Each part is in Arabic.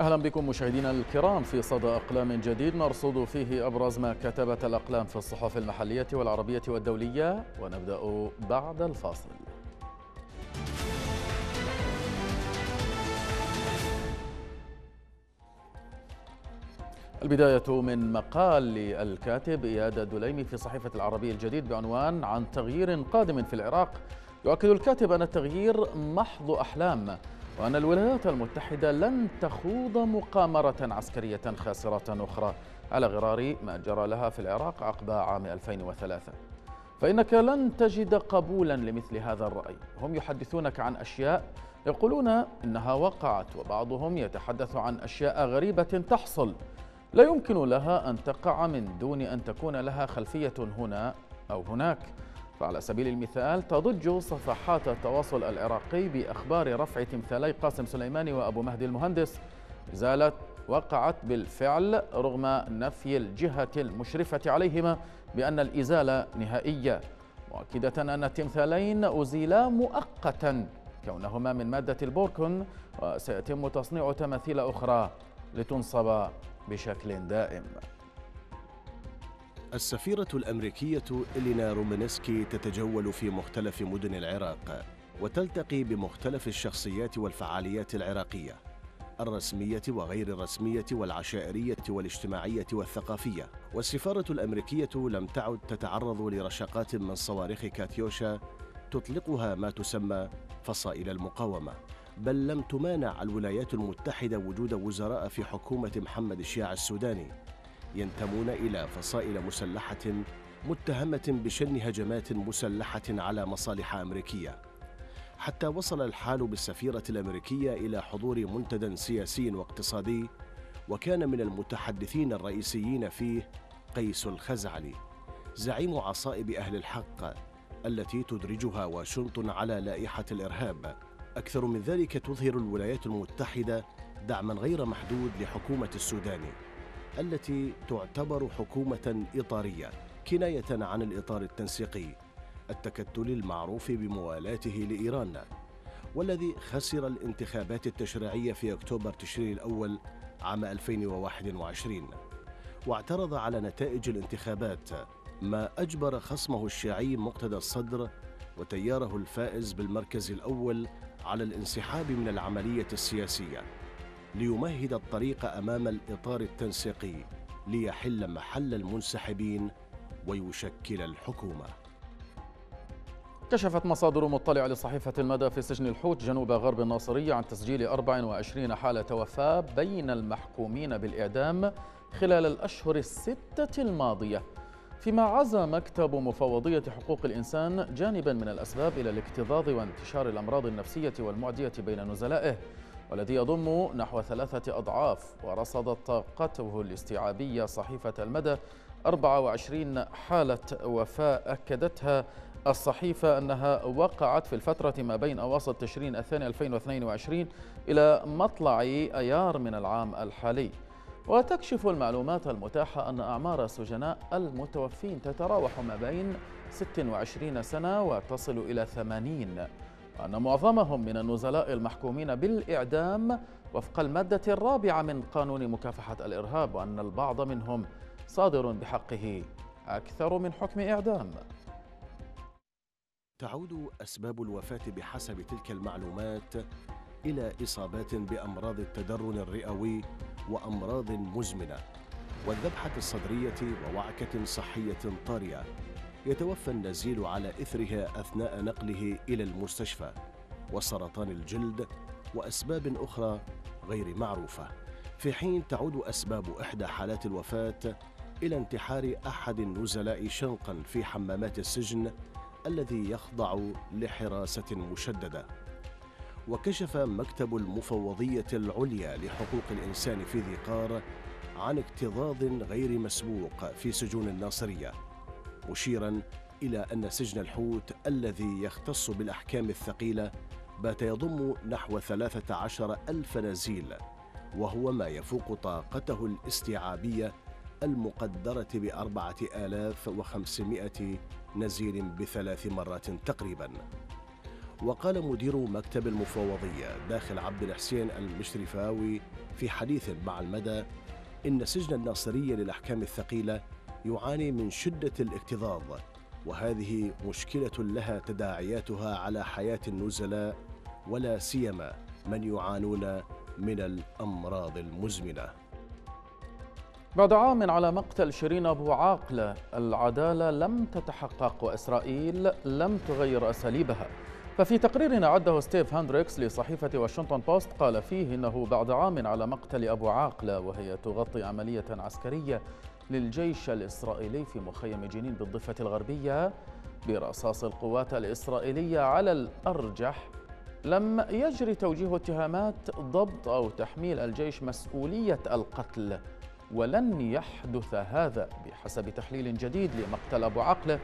أهلا بكم مشاهدينا الكرام في صدى أقلام جديد. نرصد فيه أبرز ما كتبت الأقلام في الصحف المحلية والعربية والدولية ونبدأ بعد الفاصل. البداية من مقال للكاتب إياد الدليمي في صحيفة العربي الجديد بعنوان عن تغيير قادم في العراق. يؤكد الكاتب أن التغيير محض أحلام وأن الولايات المتحدة لن تخوض مقامرة عسكرية خاسرة أخرى على غرار ما جرى لها في العراق عقب عام 2003 فإنك لن تجد قبولا لمثل هذا الرأي. هم يحدثونك عن أشياء يقولون إنها وقعت وبعضهم يتحدث عن أشياء غريبة تحصل. لا يمكن لها أن تقع من دون أن تكون لها خلفية هنا أو هناك. فعلى سبيل المثال تضج صفحات التواصل العراقي بأخبار رفع تمثالي قاسم سليماني وأبو مهدي المهندس. إزالة وقعت بالفعل رغم نفي الجهة المشرفة عليهما بأن الإزالة نهائية. مؤكدة أن التمثالين أزيلا مؤقتا كونهما من مادة البوركون وسيتم تصنيع تماثيل أخرى لتنصب بشكل دائم. السفيرة الأمريكية إلينا رومانسكي تتجول في مختلف مدن العراق وتلتقي بمختلف الشخصيات والفعاليات العراقية الرسمية وغير الرسمية والعشائرية والاجتماعية والثقافية. والسفارة الأمريكية لم تعد تتعرض لرشقات من صواريخ كاتيوشا تطلقها ما تسمى فصائل المقاومة بل لم تمانع الولايات المتحدة وجود وزراء في حكومة محمد الشيع السوداني. ينتمون إلى فصائل مسلحة متهمة بشن هجمات مسلحة على مصالح أمريكية. حتى وصل الحال بالسفيرة الأمريكية إلى حضور منتدى سياسي واقتصادي وكان من المتحدثين الرئيسيين فيه قيس الخزعلي زعيم عصائب أهل الحق التي تدرجها واشنطن على لائحة الإرهاب. أكثر من ذلك تظهر الولايات المتحدة دعما غير محدود لحكومة السودان. التي تعتبر حكومة إطارية كناية عن الإطار التنسيقي التكتل المعروف بموالاته لإيران والذي خسر الانتخابات التشريعية في أكتوبر تشرين الأول عام 2021 واعترض على نتائج الانتخابات ما أجبر خصمه الشيعي مقتدى الصدر وتياره الفائز بالمركز الأول على الانسحاب من العملية السياسية. ليمهد الطريق أمام الإطار التنسيقي ليحل محل المنسحبين ويشكل الحكومة. كشفت مصادر مطلعة لصحيفة المدى في سجن الحوت جنوب غرب الناصرية عن تسجيل 24 حالة وفاة بين المحكومين بالإعدام خلال الأشهر الستة الماضية. فيما عزى مكتب مفوضية حقوق الإنسان جانبا من الأسباب إلى الاكتظاظ وانتشار الأمراض النفسية والمعدية بين نزلائه. والذي يضم نحو ثلاثة أضعاف ورصدت طاقته الاستيعابية صحيفة المدى 24 حالة وفاة أكدتها الصحيفة أنها وقعت في الفترة ما بين أواسط تشرين الثاني 2022 إلى مطلع أيار من العام الحالي. وتكشف المعلومات المتاحة أن أعمار السجناء المتوفين تتراوح ما بين 26 سنة وتصل إلى 80 وأن معظمهم من النزلاء المحكومين بالإعدام وفق المادة الرابعة من قانون مكافحة الإرهاب وأن البعض منهم صادر بحقه أكثر من حكم إعدام. تعود أسباب الوفاة بحسب تلك المعلومات إلى إصابات بأمراض التدرن الرئوي وأمراض مزمنة والذبحة الصدرية ووعكة صحية طارئة. يتوفى النزيل على إثرها أثناء نقله إلى المستشفى وسرطان الجلد وأسباب أخرى غير معروفة. في حين تعود أسباب إحدى حالات الوفاة إلى انتحار أحد النزلاء شنقا في حمامات السجن الذي يخضع لحراسة مشددة. وكشف مكتب المفوضية العليا لحقوق الإنسان في ذي قار عن اكتظاظ غير مسبوق في سجون الناصرية. مشيرا إلى أن سجن الحوت الذي يختص بالأحكام الثقيلة بات يضم نحو 13 ألف نزيل وهو ما يفوق طاقته الاستيعابية المقدرة بأربعة آلاف وخمسمائة نزيل بثلاث مرات تقريبا. وقال مدير مكتب المفوضية داخل عبد الحسين المشرفاوي في حديث مع المدى إن سجن الناصرية للأحكام الثقيلة يعاني من شدة الاكتظاظ وهذه مشكلة لها تداعياتها على حياة النزلاء ولا سيما من يعانون من الأمراض المزمنة. بعد عام على مقتل شيرين أبو عاقلة العدالة لم تتحقق وإسرائيل لم تغير أساليبها. ففي تقرير أعده ستيف هاندريكس لصحيفة واشنطن بوست قال فيه إنه بعد عام على مقتل أبو عاقلة وهي تغطي عملية عسكرية للجيش الإسرائيلي في مخيم جنين بالضفة الغربية برصاص القوات الإسرائيلية على الأرجح لم يجري توجيه اتهامات ضبط أو تحميل الجيش مسؤولية القتل ولن يحدث هذا بحسب تحليل جديد لمقتل أبو عاقلة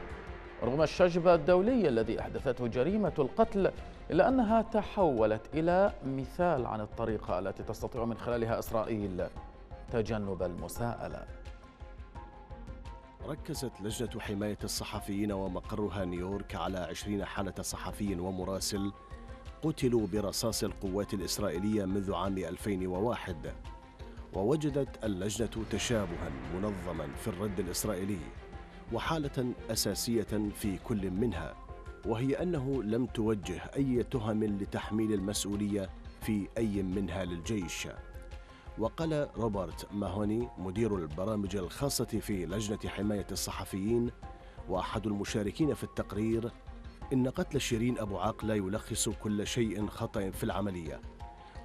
رغم الشجب الدولي الذي أحدثته جريمة القتل إلا أنها تحولت إلى مثال عن الطريقة التي تستطيع من خلالها إسرائيل تجنب المساءلة. ركزت لجنة حماية الصحفيين ومقرها نيويورك على عشرين حالة صحفي ومراسل قتلوا برصاص القوات الإسرائيلية منذ عام 2001 ووجدت اللجنة تشابها منظما في الرد الإسرائيلي وحالة أساسية في كل منها وهي أنه لم توجه أي تهم لتحميل المسؤولية في أي منها للجيش. وقال روبرت ماهوني مدير البرامج الخاصة في لجنة حماية الصحفيين وأحد المشاركين في التقرير إن قتل شيرين أبو عاقلة يلخص كل شيء خطأ في العملية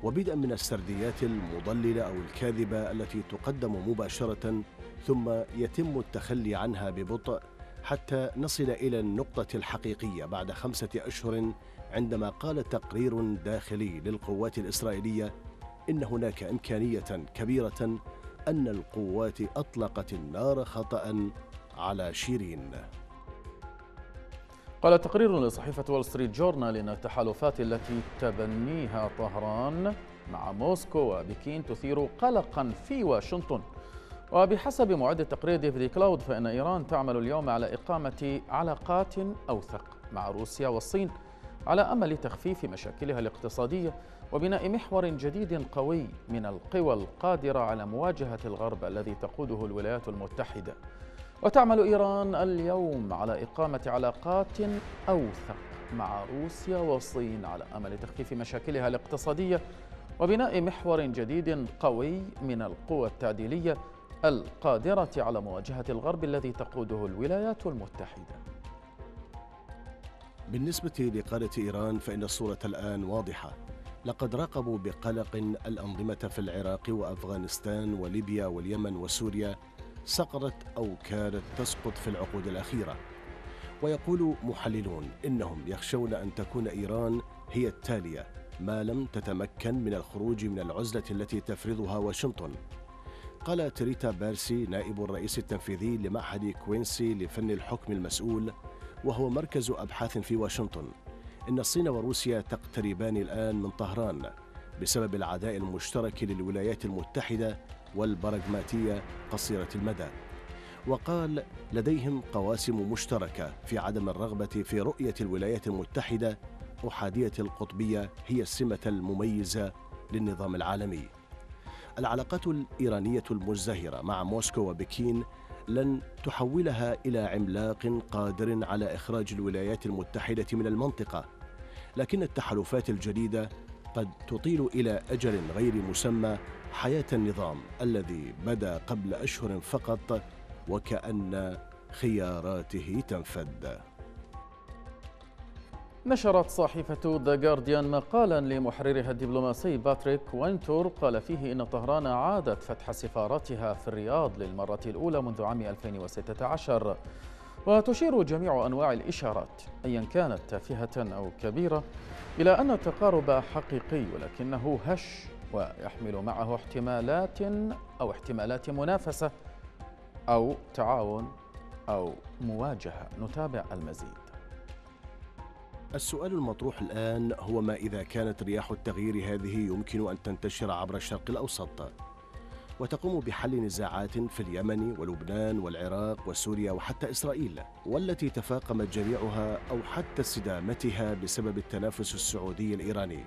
وبدءا من السرديات المضللة أو الكاذبة التي تقدم مباشرة ثم يتم التخلي عنها ببطء حتى نصل إلى النقطة الحقيقية بعد خمسة أشهر عندما قال تقرير داخلي للقوات الإسرائيلية إن هناك إمكانية كبيرة أن القوات أطلقت النار خطأ على شيرين. قال تقرير لصحيفة وول ستريت جورنال إن التحالفات التي تبنيها طهران مع موسكو وبكين تثير قلقا في واشنطن. وبحسب معد التقرير ديفيد كلاود فإن إيران تعمل اليوم على إقامة علاقات أوثق مع روسيا والصين. على أمل تخفيف مشاكلها الاقتصادية وبناء محور جديد قوي من القوى القادرة على مواجهة الغرب الذي تقوده الولايات المتحدة. وتعمل إيران اليوم على إقامة علاقات أوثق مع روسيا والصين على أمل تخفيف مشاكلها الاقتصادية وبناء محور جديد قوي من القوى التعديلية القادرة على مواجهة الغرب الذي تقوده الولايات المتحدة. بالنسبة لقادة إيران فإن الصورة الآن واضحة. لقد راقبوا بقلق الأنظمة في العراق وأفغانستان وليبيا واليمن وسوريا سقطت أو كانت تسقط في العقود الأخيرة. ويقول محللون إنهم يخشون أن تكون إيران هي التالية ما لم تتمكن من الخروج من العزلة التي تفرضها واشنطن. قال تريتا بارسي نائب الرئيس التنفيذي لمعهد كوينسي لفن الحكم المسؤول وهو مركز أبحاث في واشنطن. إن الصين وروسيا تقتربان الآن من طهران بسبب العداء المشترك للولايات المتحدة والبراغماتية قصيرة المدى. وقال لديهم قواسم مشتركة في عدم الرغبة في رؤية الولايات المتحدة. أحادية القطبية هي السمة المميزة للنظام العالمي. العلاقات الإيرانية المزدهرة مع موسكو وبكين لن تحولها إلى عملاق قادر على إخراج الولايات المتحدة من المنطقة. لكن التحالفات الجديدة قد تطيل إلى أجل غير مسمى حياة النظام الذي بدا قبل أشهر فقط وكأن خياراته تنفد. نشرت صحيفة ذا جارديان مقالا لمحررها الدبلوماسي باتريك وينتور قال فيه إن طهران أعادت فتح سفارتها في الرياض للمرة الأولى منذ عام 2016 وتشير جميع أنواع الإشارات أيا كانت تافهة أو كبيرة إلى أن التقارب حقيقي ولكنه هش ويحمل معه احتمالات أو احتمالات منافسة أو تعاون أو مواجهة. نتابع المزيد. السؤال المطروح الآن هو ما إذا كانت رياح التغيير هذه يمكن أن تنتشر عبر الشرق الأوسط؟ وتقوم بحل نزاعات في اليمن ولبنان والعراق وسوريا وحتى إسرائيل والتي تفاقمت جميعها أو حتى استدامتها بسبب التنافس السعودي الإيراني.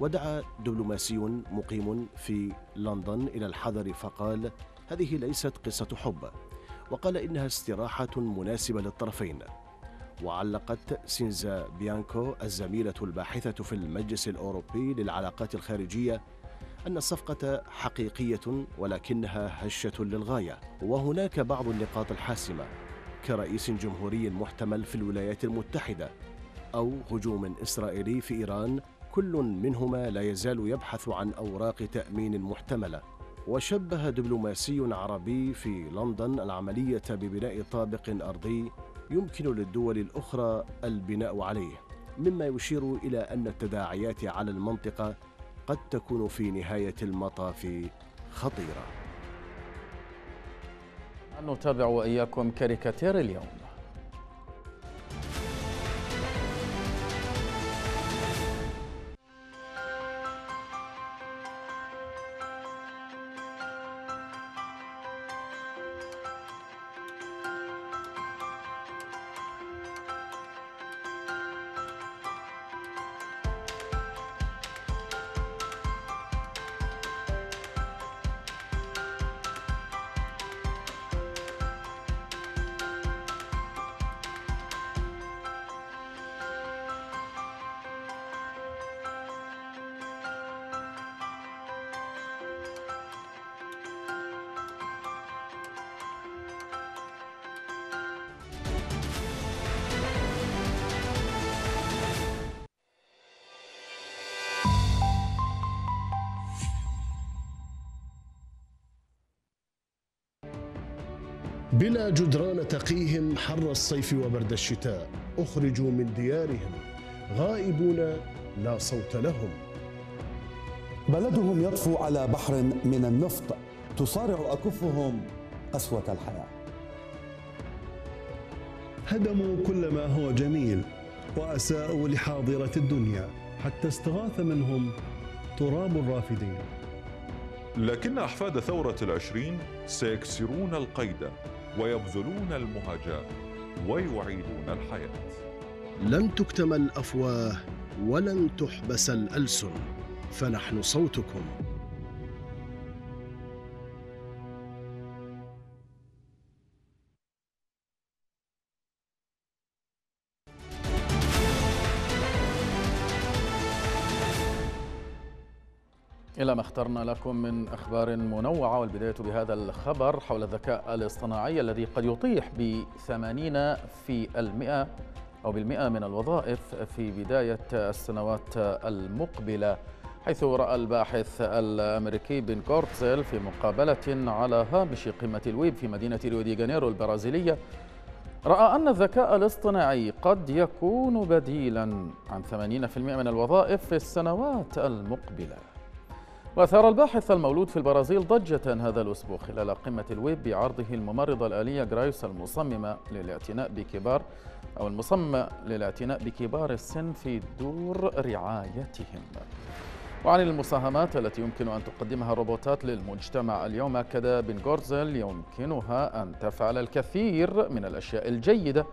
ودعا دبلوماسي مقيم في لندن إلى الحذر فقال هذه ليست قصة حب. وقال إنها استراحة مناسبة للطرفين. وعلقت سينزا بيانكو الزميلة الباحثة في المجلس الأوروبي للعلاقات الخارجية أن الصفقة حقيقية ولكنها هشة للغاية. وهناك بعض النقاط الحاسمة كرئيس جمهوري محتمل في الولايات المتحدة أو هجوم إسرائيلي في إيران كل منهما لا يزال يبحث عن أوراق تأمين محتملة. وشبه دبلوماسي عربي في لندن العملية ببناء طابق أرضي يمكن للدول الأخرى البناء عليه مما يشير إلى أن التداعيات على المنطقة قد تكون في نهاية المطاف خطيرة. نتابع وإياكم كاريكاتير اليوم. بلا جدران تقيهم حر الصيف وبرد الشتاء. أخرجوا من ديارهم. غائبون لا صوت لهم. بلدهم يطفو على بحر من النفط. تصارع أكفهم قسوة الحياة. هدموا كل ما هو جميل وأساءوا لحاضرة الدنيا. حتى استغاث منهم تراب الرافدين. لكن أحفاد ثورة العشرين سيكسرون القيد. ويبذلون المهاجاة ويعيدون الحياة. لن تكتم الأفواه ولن تحبس الألسن فنحن صوتكم. إلى ما اخترنا لكم من أخبار منوعة والبداية بهذا الخبر حول الذكاء الاصطناعي الذي قد يطيح بثمانين في المئة أو بالمئة من الوظائف في بداية السنوات المقبلة حيث رأى الباحث الأمريكي بن غورتزيل في مقابلة على هامش قمة الويب في مدينة ريو دي جانيرو البرازيلية رأى أن الذكاء الاصطناعي قد يكون بديلا عن 80% من الوظائف في السنوات المقبلة. وأثار الباحث المولود في البرازيل ضجة هذا الأسبوع خلال قمة الويب بعرضه الممرضة الآلية جرايس المصممة للاعتناء بكبار أو المصممة للاعتناء بكبار السن في دور رعايتهم. وعن المساهمات التي يمكن أن تقدمها الروبوتات للمجتمع اليوم أكد بن غورتزيل يمكنها أن تفعل الكثير من الأشياء الجيدة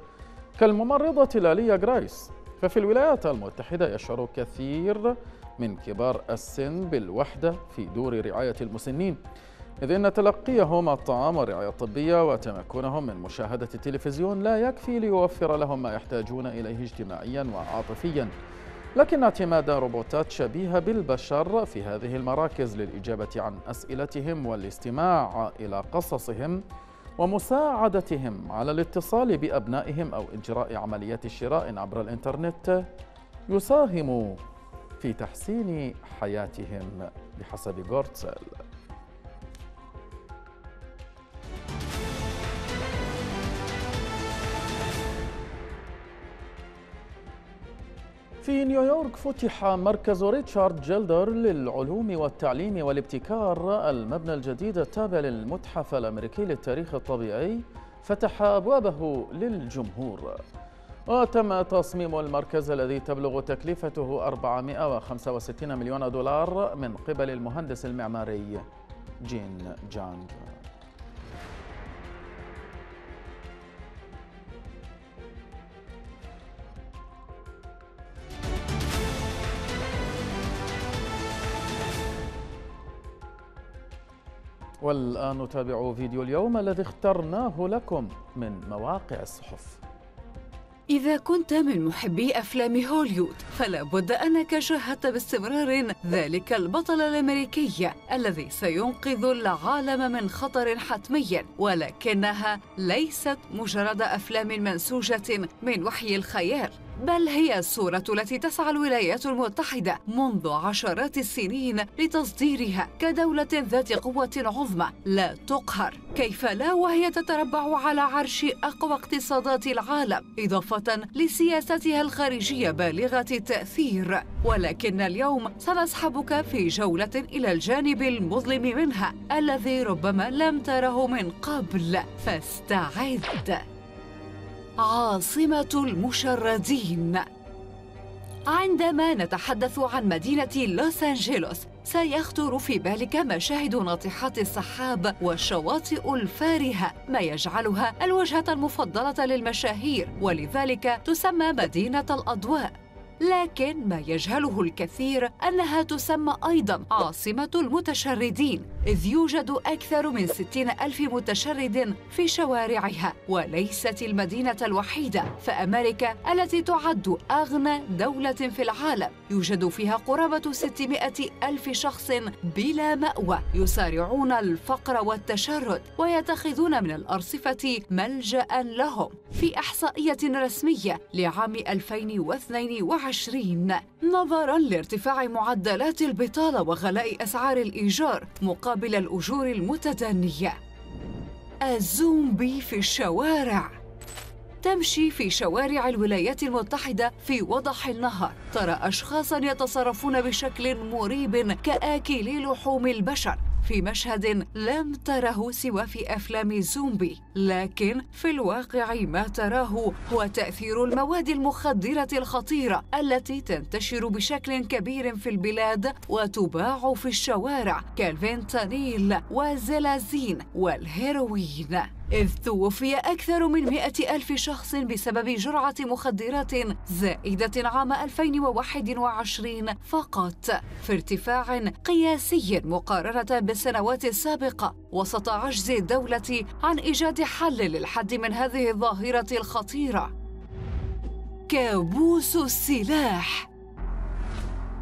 كالممرضة الآلية جرايس. ففي الولايات المتحدة يشعر كثير من كبار السن بالوحدة في دور رعاية المسنين إذ أن تلقيهم الطعام والرعاية الطبية وتمكنهم من مشاهدة التلفزيون لا يكفي ليوفر لهم ما يحتاجون إليه اجتماعيا وعاطفيا. لكن اعتماد روبوتات شبيهة بالبشر في هذه المراكز للإجابة عن أسئلتهم والاستماع إلى قصصهم ومساعدتهم على الاتصال بأبنائهم أو إجراء عمليات شراء عبر الإنترنت يساهم في تحسين حياتهم بحسب غورتسل في نيويورك فتح مركز ريتشارد جيلدر للعلوم والتعليم والابتكار. المبنى الجديد التابع للمتحف الأمريكي للتاريخ الطبيعي. فتح أبوابه للجمهور. وتم تصميم المركز الذي تبلغ تكلفته 465 مليون دولار من قبل المهندس المعماري جين جانغ. والآن نتابع فيديو اليوم الذي اخترناه لكم من مواقع الصحف. إذا كنت من محبي أفلام هوليوود فلا بد أنك شاهدت باستمرار ذلك البطل الأمريكي الذي سينقذ العالم من خطر حتمي ولكنها ليست مجرد أفلام منسوجة من وحي الخيال. بل هي الصورة التي تسعى الولايات المتحدة منذ عشرات السنين لتصديرها كدولة ذات قوة عظمى لا تقهر. كيف لا وهي تتربع على عرش أقوى اقتصادات العالم إضافة لسياستها الخارجية بالغة التأثير. ولكن اليوم سنسحبك في جولة إلى الجانب المظلم منها الذي ربما لم تره من قبل. فاستعد. عاصمة المشردين. عندما نتحدث عن مدينة لوس أنجلوس سيخطر في بالك مشاهد ناطحات السحاب والشواطئ الفارهة ما يجعلها الوجهة المفضلة للمشاهير ولذلك تسمى مدينة الأضواء. لكن ما يجهله الكثير أنها تسمى أيضا عاصمة المتشردين. إذ يوجد أكثر من ستين ألف متشرد في شوارعها وليست المدينة الوحيدة فأمريكا التي تعد أغنى دولة في العالم. يوجد فيها قرابة 600 ألف شخص بلا مأوى يسارعون الفقر والتشرد ويتخذون من الأرصفة ملجأ لهم. في إحصائية رسمية لعام 2022 نظرا لارتفاع معدلات البطالة وغلاء أسعار الإيجار مقابل الأجور المتدنية. الزومبي في الشوارع. تمشي في شوارع الولايات المتحدة في وضح النهار. ترى أشخاصا يتصرفون بشكل مريب كآكلي لحوم البشر. في مشهد لم تره سوى في أفلام زومبي لكن في الواقع ما تراه هو تأثير المواد المخدرة الخطيرة التي تنتشر بشكل كبير في البلاد وتباع في الشوارع كالفينتانيل والزيلازين والهيروين. إذ توفي أكثر من مئة ألف شخص بسبب جرعة مخدرات زائدة عام 2021 فقط في ارتفاع قياسي مقارنة بالسنوات السابقة وسط عجز الدولة عن إيجاد حل للحد من هذه الظاهرة الخطيرة. كابوس السلاح.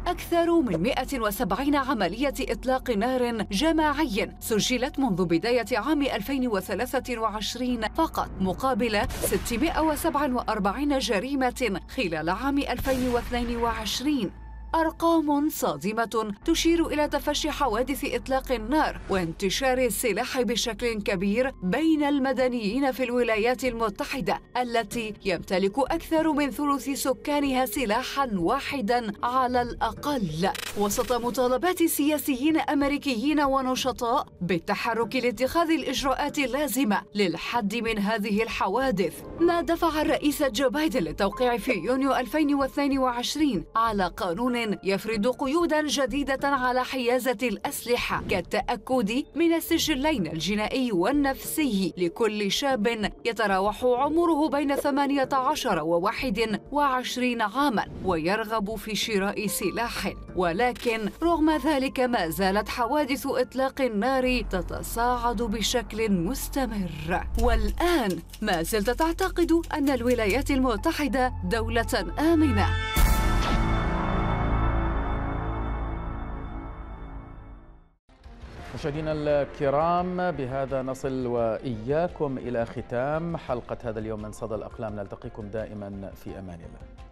أكثر من 170 عملية إطلاق نار جماعي سجلت منذ بداية عام 2023 فقط مقابل 647 جريمة خلال عام 2022 أرقام صادمة تشير إلى تفشي حوادث إطلاق النار وانتشار السلاح بشكل كبير بين المدنيين في الولايات المتحدة التي يمتلك أكثر من ثلث سكانها سلاحا واحدا على الأقل. وسط مطالبات سياسيين أمريكيين ونشطاء بالتحرك لاتخاذ الإجراءات اللازمة للحد من هذه الحوادث ما دفع الرئيس جو بايدن للتوقيع في يونيو 2022 على يفرض قيودا جديدة على حيازة الأسلحة كالتأكد من السجلين الجنائي والنفسي لكل شاب يتراوح عمره بين 18 و 21 عاما ويرغب في شراء سلاح. ولكن رغم ذلك ما زالت حوادث إطلاق النار تتصاعد بشكل مستمر. والآن ما زلت تعتقد أن الولايات المتحدة دولة آمنة. مشاهدينا الكرام بهذا نصل وإياكم إلى ختام حلقة هذا اليوم من صدى الأقلام. نلتقيكم دائما في أمان الله.